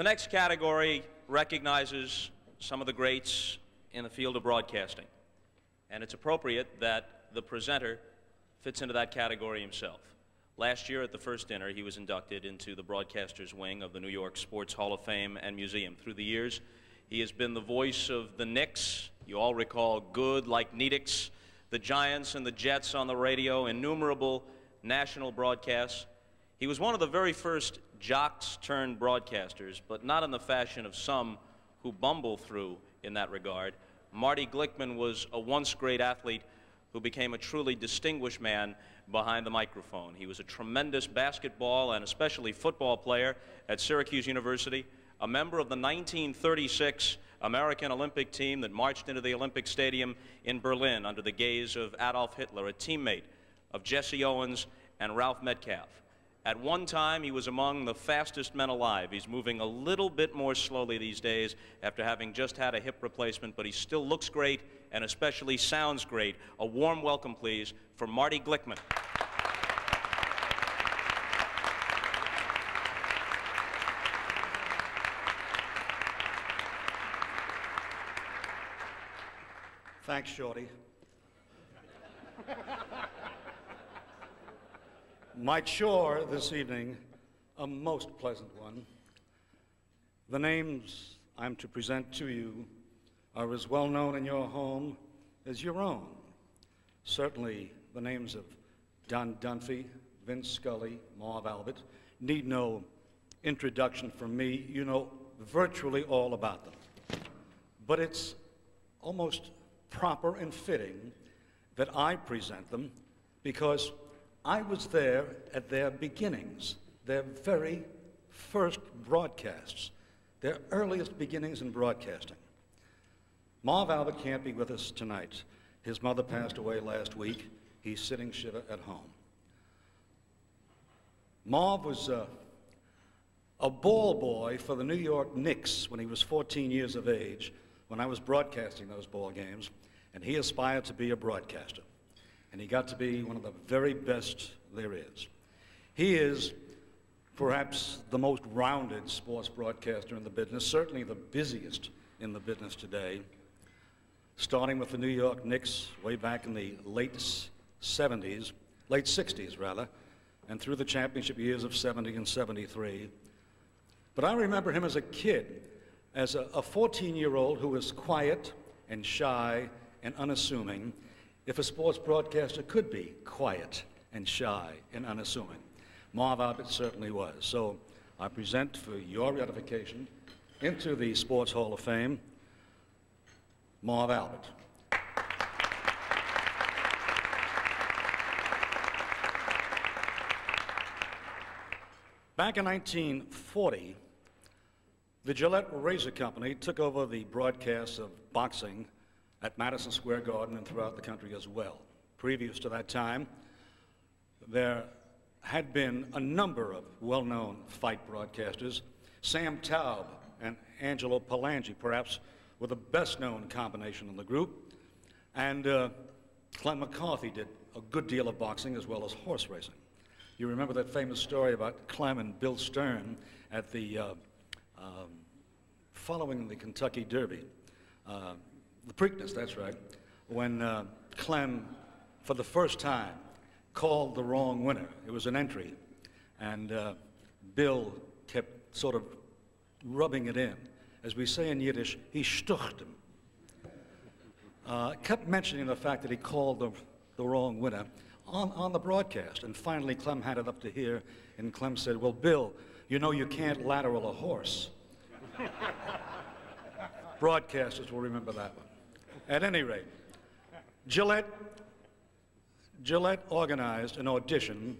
The next category recognizes some of the greats in the field of broadcasting. And it's appropriate that the presenter fits into that category himself. Last year at the first dinner, he was inducted into the broadcasters wing of the New York Sports Hall of Fame and Museum. Through the years, he has been the voice of the Knicks. You all recall good like Needix, the Giants and the Jets on the radio, innumerable national broadcasts. He was one of the very first jocks turned broadcasters, but not in the fashion of some who bumble through in that regard. Marty Glickman was a once great athlete who became a truly distinguished man behind the microphone. He was a tremendous basketball and especially football player at Syracuse University, a member of the 1936 American Olympic team that marched into the Olympic Stadium in Berlin under the gaze of Adolf Hitler, a teammate of Jesse Owens and Ralph Metcalfe. At one time, he was among the fastest men alive. He's moving a little bit more slowly these days after having just had a hip replacement, but he still looks great and especially sounds great. A warm welcome, please, for Marty Glickman. Thanks, Shorty. My chore this evening, a most pleasant one. The names I'm to present to you are as well known in your home as your own. Certainly, the names of Don Dunphy, Vin Scully, Marv Albert need no introduction from me. You know virtually all about them. But it's almost proper and fitting that I present them because I was there at their beginnings, their very first broadcasts, their earliest beginnings in broadcasting. Marv Albert can't be with us tonight. His mother passed away last week. He's sitting shiva at home. Marv was uh, a ball boy for the New York Knicks when he was 14 years of age, when I was broadcasting those ball games, and he aspired to be a broadcaster and he got to be one of the very best there is. He is perhaps the most rounded sports broadcaster in the business, certainly the busiest in the business today, starting with the New York Knicks way back in the late 70s, late 60s rather, and through the championship years of 70 and 73. But I remember him as a kid, as a 14 year old who was quiet and shy and unassuming if a sports broadcaster could be quiet and shy and unassuming. Marv Albert certainly was. So I present for your ratification into the Sports Hall of Fame, Marv Albert. Back in 1940, the Gillette Razor Company took over the broadcast of boxing at Madison Square Garden and throughout the country as well. Previous to that time, there had been a number of well-known fight broadcasters. Sam Taub and Angelo Palangi, perhaps, were the best-known combination in the group. And uh, Clem McCarthy did a good deal of boxing as well as horse racing. You remember that famous story about Clem and Bill Stern at the uh, um, following the Kentucky Derby. Uh, the Preakness, that's right, when uh, Clem, for the first time, called the wrong winner. It was an entry, and uh, Bill kept sort of rubbing it in. As we say in Yiddish, he stucht him. Uh, kept mentioning the fact that he called the, the wrong winner on, on the broadcast. And finally, Clem had it up to here, and Clem said, Well, Bill, you know you can't lateral a horse. Broadcasters will remember that one. At any rate, Gillette, Gillette organized an audition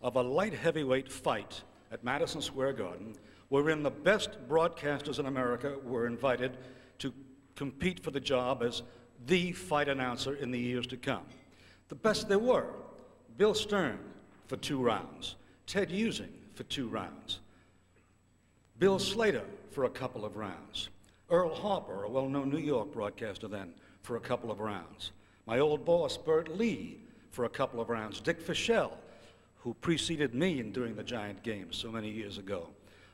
of a light heavyweight fight at Madison Square Garden, wherein the best broadcasters in America were invited to compete for the job as the fight announcer in the years to come. The best there were Bill Stern for two rounds, Ted Husing for two rounds, Bill Slater for a couple of rounds, Earl Harper, a well known New York broadcaster then, for a couple of rounds. My old boss, Bert Lee, for a couple of rounds. Dick Fishell, who preceded me in doing the Giant Games so many years ago.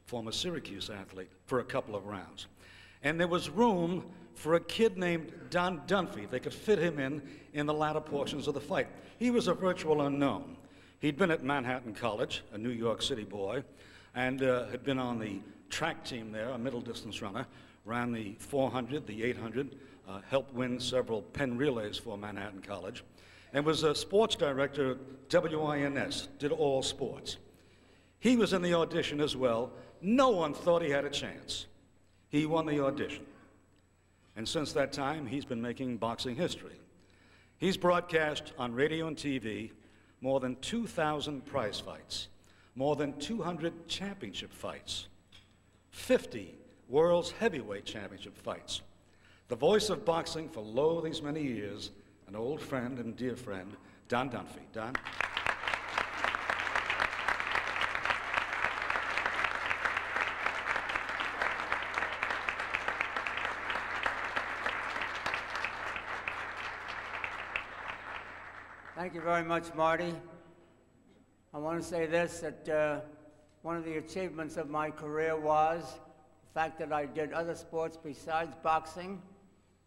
former Syracuse athlete, for a couple of rounds. And there was room for a kid named Don Dunphy. They could fit him in in the latter portions of the fight. He was a virtual unknown. He'd been at Manhattan College, a New York City boy, and uh, had been on the track team there, a middle distance runner, ran the 400, the 800, uh, helped win several Penn relays for Manhattan College, and was a sports director at WINS, did all sports. He was in the audition as well. No one thought he had a chance. He won the audition. And since that time, he's been making boxing history. He's broadcast on radio and TV more than 2,000 prize fights, more than 200 championship fights, 50 World's Heavyweight Championship fights. The voice of boxing for lo these many years, an old friend and dear friend, Don Dunphy. Don? Thank you very much, Marty. I want to say this, that uh, one of the achievements of my career was the fact that I did other sports besides boxing.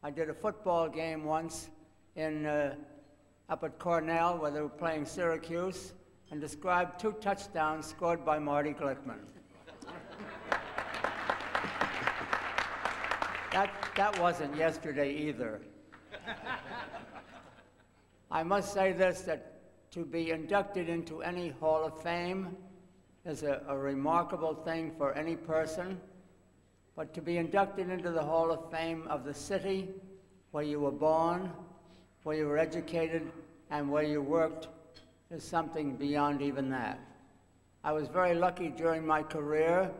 I did a football game once in, uh, up at Cornell where they were playing Syracuse and described two touchdowns scored by Marty Glickman. that, that wasn't yesterday either. I must say this, that to be inducted into any Hall of Fame is a, a, remarkable thing for any person, but to be inducted into the Hall of Fame of the city where you were born, where you were educated, and where you worked is something beyond even that. I was very lucky during my career.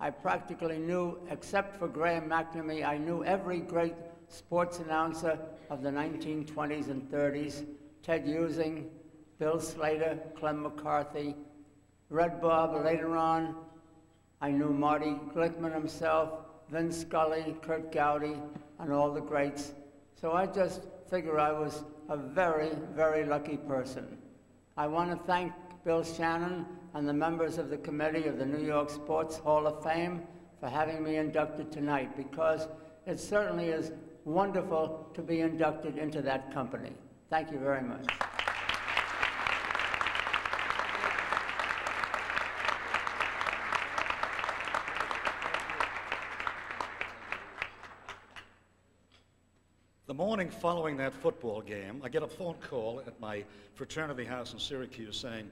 I practically knew, except for Graham McNamee, I knew every great sports announcer of the 1920s and 30s, Ted Husing, Bill Slater, Clem McCarthy, Red Barber later on. I knew Marty Glickman himself, Vin Scully, Curt Gowdy, and all the greats. So I just figure I was a very, very lucky person. I want to thank Bill Shannon and the members of the committee of the New York Sports Hall of Fame for having me inducted tonight because it certainly is wonderful to be inducted into that company. Thank you very much. The morning following that football game, I get a phone call at my fraternity house in Syracuse saying,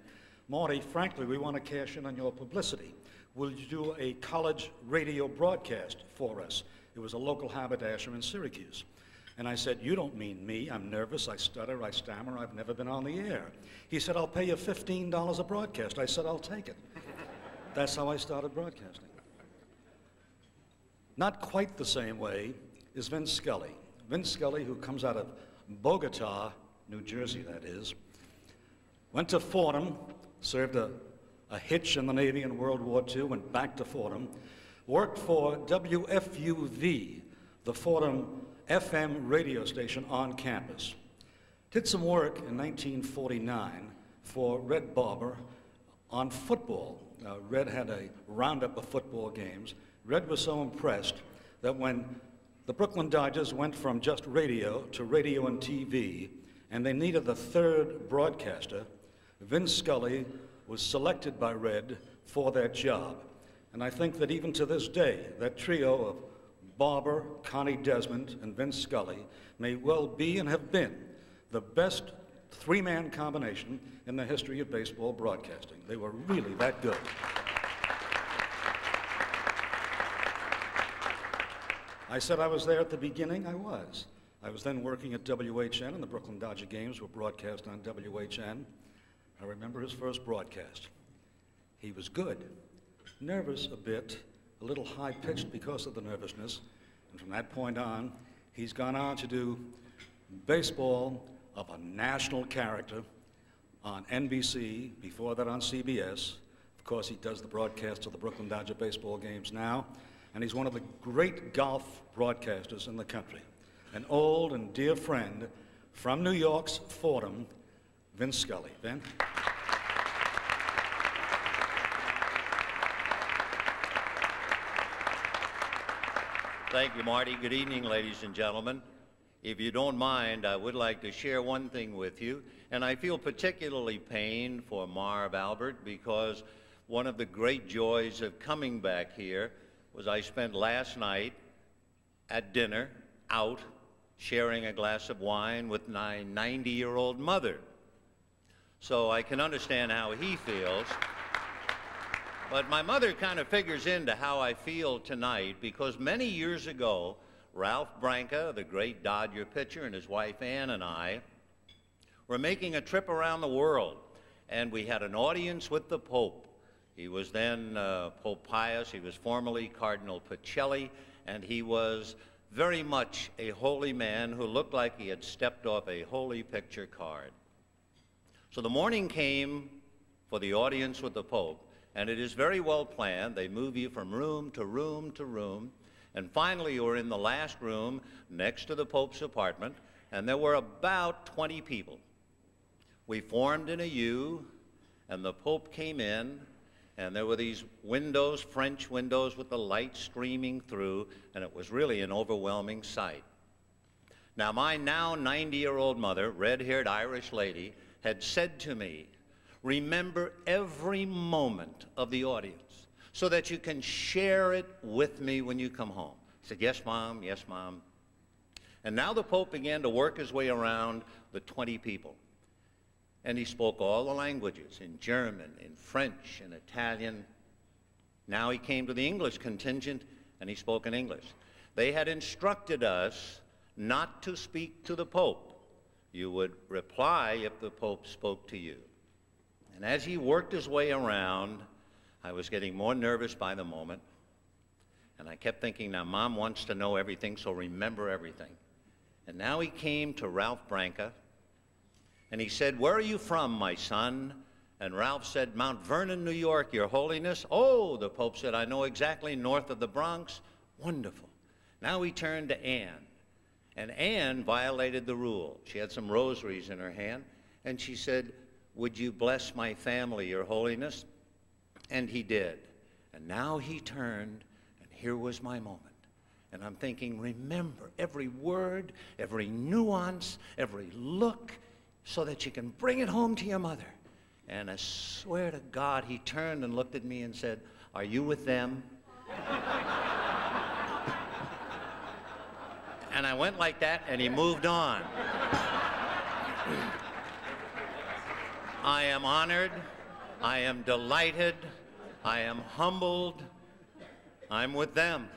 Marty, frankly, we want to cash in on your publicity. Will you do a college radio broadcast for us? It was a local haberdasher in Syracuse. And I said, You don't mean me. I'm nervous. I stutter. I stammer. I've never been on the air. He said, I'll pay you $15 a broadcast. I said, I'll take it. That's how I started broadcasting. Not quite the same way is Vin Scully. Vin Scully, who comes out of Bogota, New Jersey, that is, went to Fordham, served a, a hitch in the Navy in World War II, went back to Fordham, worked for WFUV, the Fordham FM radio station on campus. Did some work in 1949 for Red Barber on football. Uh, Red had a roundup of football games. Red was so impressed that when the Brooklyn Dodgers went from just radio to radio and TV, and they needed the third broadcaster, Vin Scully was selected by Red for that job. And I think that even to this day, that trio of Barber, Connie Desmond, and Vin Scully may well be and have been the best three-man combination in the history of baseball broadcasting. They were really that good. I said I was there at the beginning. I was. I was then working at WHN, and the Brooklyn Dodger games were broadcast on WHN. I remember his first broadcast. He was good, nervous a bit, a little high pitched because of the nervousness. And from that point on, he's gone on to do baseball of a national character on NBC, before that on CBS. Of course, he does the broadcast of the Brooklyn Dodger baseball games now and he's one of the great golf broadcasters in the country. An old and dear friend from New York's Fordham, Vin Scully. Vin? Thank you, Marty. Good evening, ladies and gentlemen. If you don't mind, I would like to share one thing with you. And I feel particularly pained for Marv Albert because one of the great joys of coming back here was I spent last night at dinner out sharing a glass of wine with my 90 year old mother. So I can understand how he feels. But my mother kind of figures into how I feel tonight because many years ago, Ralph Branca, the great Dodger pitcher, and his wife Ann and I were making a trip around the world. And we had an audience with the Pope. He was then uh, Pope Pius, he was formerly Cardinal Pacelli, and he was very much a holy man who looked like he had stepped off a holy picture card. So the morning came for the audience with the Pope, and it is very well planned. They move you from room to room to room. And finally, you are in the last room next to the Pope's apartment, and there were about 20 people. We formed in a U, and the Pope came in, and there were these windows, French windows, with the light streaming through, and it was really an overwhelming sight. Now, my now 90 year old mother, red haired Irish lady, had said to me, Remember every moment of the audience so that you can share it with me when you come home. I said, Yes, Mom, yes, Mom. And now the Pope began to work his way around the 20 people. And he spoke all the languages in German, in French, in Italian. Now he came to the English contingent and he spoke in English. They had instructed us not to speak to the Pope. You would reply if the Pope spoke to you. And as he worked his way around, I was getting more nervous by the moment. And I kept thinking, now, Mom wants to know everything, so remember everything. And now he came to Ralph Branca, and he said, Where are you from, my son? And Ralph said, Mount Vernon, New York, Your Holiness. Oh, the Pope said, I know exactly north of the Bronx. Wonderful. Now he turned to Anne. And Anne violated the rule. She had some rosaries in her hand, and she said, would you bless my family, Your Holiness? And he did. And now he turned, and here was my moment. And I'm thinking, remember every word, every nuance, every look, so that you can bring it home to your mother. And I swear to God, he turned and looked at me and said, Are you with them? and I went like that, and he moved on. I am honored. I am delighted. I am humbled. I'm with them.